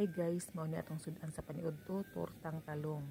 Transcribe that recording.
Hi guys, mao ni atong sudan sa paniudto, tortang talong.